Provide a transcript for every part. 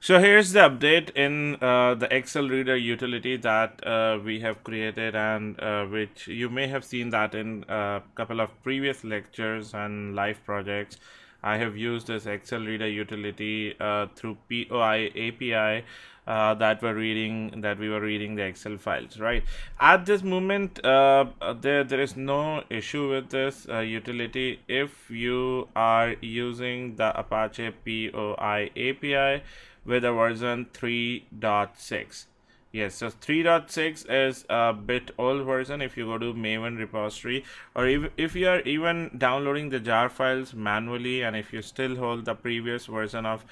So here's the update in uh, the Excel Reader utility that uh, we have created and uh, which you may have seen that in a couple of previous lectures and live projects. I have used this Excel Reader utility uh, through POI API uh, that were reading that we were reading the Excel files, right? At this moment, uh, there there is no issue with this utility if you are using the Apache POI API with a version 3.6 yes so 3.6 is a bit old version if you go to maven repository or if, if you are even downloading the jar files manually and if you still hold the previous version of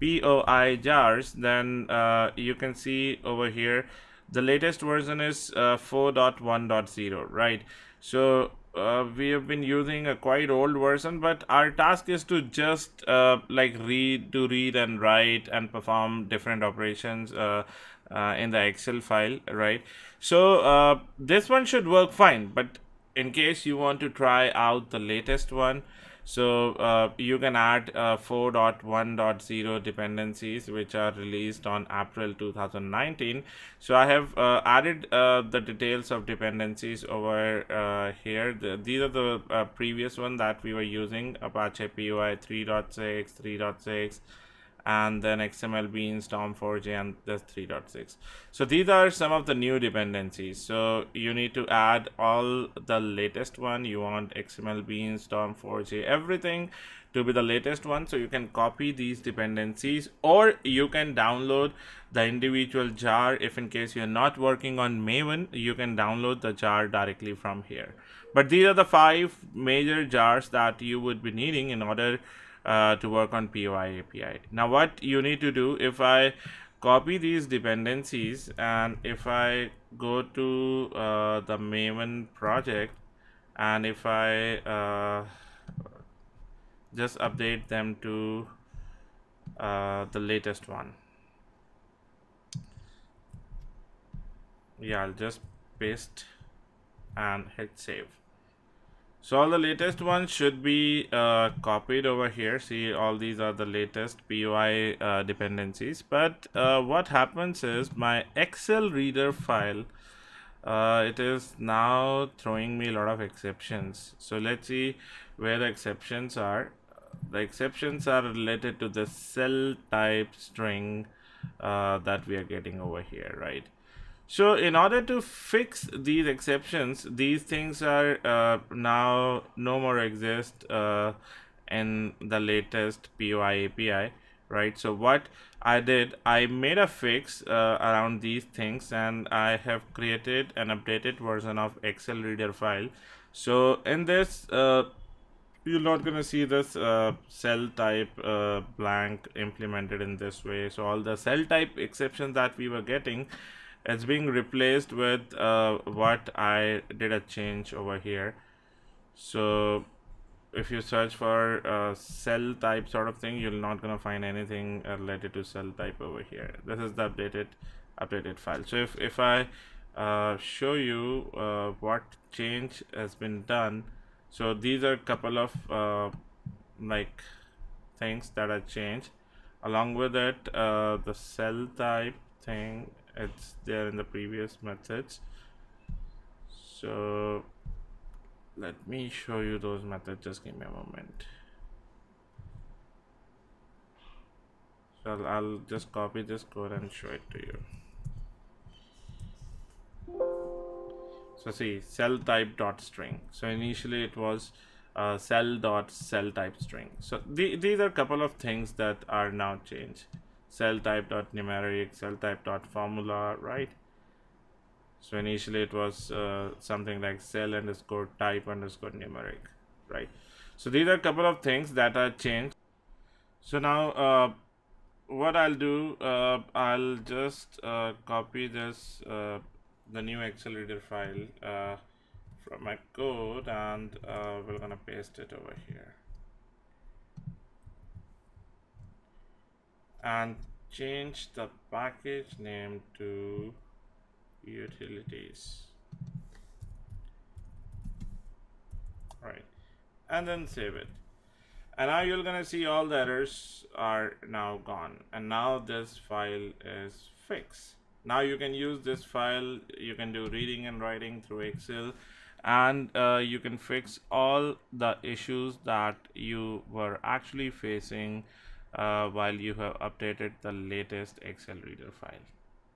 poi jars then uh, you can see over here the latest version is uh, 4.1.0 right? So uh, we have been using a quite old version but our task is to just uh, like read to read and write and perform different operations uh, uh in the excel file right? So uh, this one should work fine but in case you want to try out the latest one so uh, you can add uh, 4.1.0 dependencies which are released on April 2019. So I have uh, added uh, the details of dependencies over uh, here. The, these are the uh, previous one that we were using Apache POI 3.6, 3.6 and then XML beans, dom4j, and the 3.6. So these are some of the new dependencies. So you need to add all the latest one. You want XML beans, dom4j, everything to be the latest one. So you can copy these dependencies or you can download the individual jar. If in case you're not working on Maven, you can download the jar directly from here. But these are the five major jars that you would be needing in order uh, to work on POI API. Now what you need to do if I copy these dependencies and if I go to uh, the Maven project and if I uh, just update them to uh, the latest one yeah I'll just paste and hit save so all the latest ones should be uh, copied over here. See, all these are the latest POI uh, dependencies. But uh, what happens is my Excel reader file, uh, it is now throwing me a lot of exceptions. So let's see where the exceptions are. The exceptions are related to the cell type string uh, that we are getting over here, right? So in order to fix these exceptions, these things are uh, now no more exist uh, in the latest POI API, right? So what I did, I made a fix uh, around these things and I have created an updated version of Excel reader file. So in this, uh, you're not going to see this uh, cell type uh, blank implemented in this way. So all the cell type exceptions that we were getting, it's being replaced with uh, what I did a change over here. So if you search for uh, cell type sort of thing you're not gonna find anything related to cell type over here. This is the updated updated file. So if, if I uh, show you uh, what change has been done so these are a couple of uh, like things that are changed. Along with it uh, the cell type thing it's there in the previous methods. So let me show you those methods. Just give me a moment. So I'll, I'll just copy this code and show it to you. So see cell type dot string. So initially it was uh, cell dot cell type string. So the, these are a couple of things that are now changed cell type dot numeric cell type dot formula right? So initially it was uh, something like cell underscore type underscore numeric right? So these are a couple of things that are changed. So now uh, what I'll do uh, I'll just uh, copy this uh, the new Excel reader file uh, from my code and we're gonna paste it over here and change the package name to utilities. Right. And then save it. And now you're gonna see all the errors are now gone. And now this file is fixed. Now you can use this file. You can do reading and writing through excel. And uh, you can fix all the issues that you were actually facing uh, while you have updated the latest excel reader file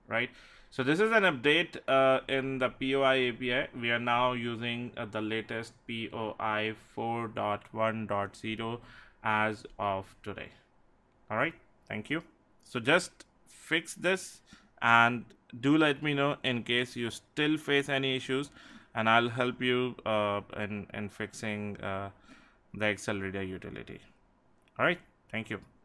right so this is an update uh, in the POI API. We are now using uh, the latest POI 4.1.0 as of today. All right, thank you. So just fix this and do let me know in case you still face any issues and I'll help you uh, in, in fixing uh, the Excel Reader utility. All right, thank you.